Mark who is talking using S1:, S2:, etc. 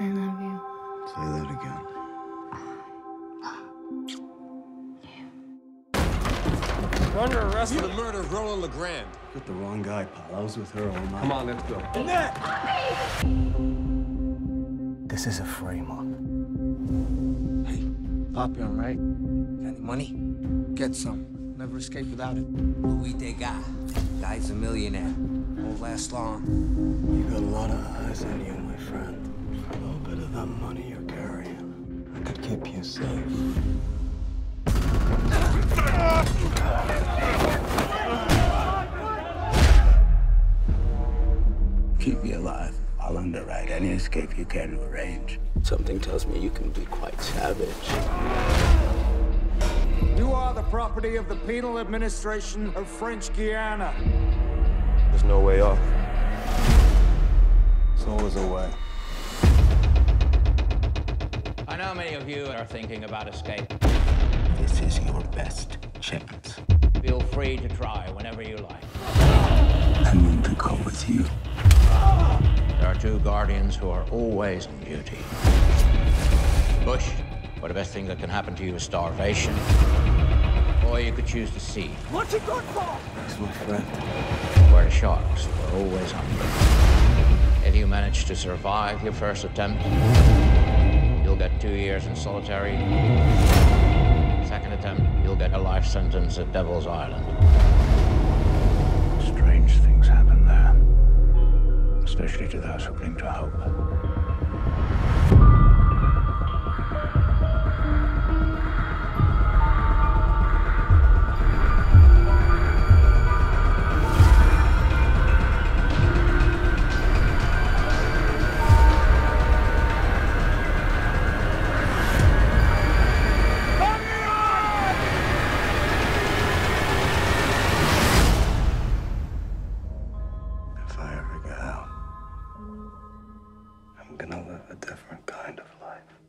S1: I love you.
S2: Say that again.
S3: You're under arrest for the murder of Roland LeGrand.
S2: Got the wrong guy, pal. I was with her all night.
S3: Come on, let's go.
S2: This is a frame up.
S4: Hey, Papi, all right? Got any money? Get some. Never escape without it.
S5: Louis Dega. Guy's a millionaire. Won't last long.
S2: You got a lot of eyes on you, my friend. For a little bit of that money you're carrying, I could keep you safe.
S6: Keep me alive. I'll underwrite any escape you can to arrange. Something tells me you can be quite savage.
S4: You are the property of the penal administration of French Guiana.
S3: There's no way off.
S2: There's always a way.
S7: I know many of you are thinking about escape.
S6: This is your best chance.
S7: Feel free to try whenever you like.
S6: I'm willing to go with you.
S7: There are two guardians who are always on duty. Bush, where the best thing that can happen to you is starvation. Or you could choose the sea,
S2: He's my friend.
S7: where the sharks are always hungry. Manage to survive your first attempt, you'll get two years in solitary. Second attempt, you'll get a life sentence at Devil's Island.
S6: Strange things happen there. Especially to those who cling to hope. can I live a different kind of life?